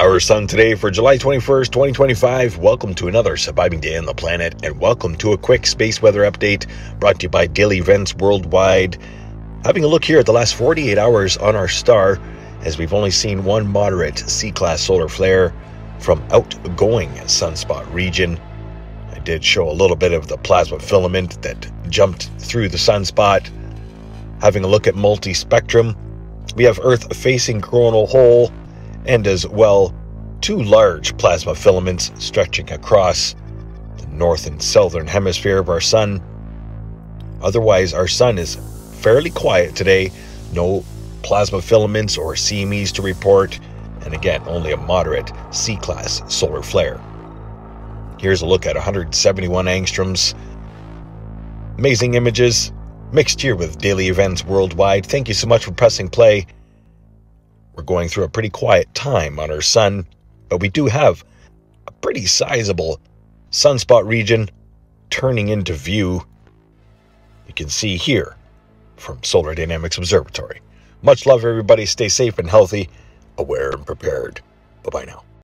Our sun today for July 21st, 2025. Welcome to another surviving day on the planet, and welcome to a quick space weather update brought to you by Daily Events Worldwide. Having a look here at the last 48 hours on our star, as we've only seen one moderate C class solar flare from outgoing sunspot region. I did show a little bit of the plasma filament that jumped through the sunspot. Having a look at multi spectrum, we have Earth facing coronal hole and as well two large plasma filaments stretching across the north and southern hemisphere of our sun. Otherwise, our sun is fairly quiet today. No plasma filaments or CMEs to report, and again, only a moderate C class solar flare. Here's a look at 171 angstroms. Amazing images, mixed here with daily events worldwide. Thank you so much for pressing play. We're going through a pretty quiet time on our sun, but we do have a pretty sizable sunspot region turning into view. You can see here from Solar Dynamics Observatory. Much love, everybody. Stay safe and healthy, aware and prepared. Bye bye now.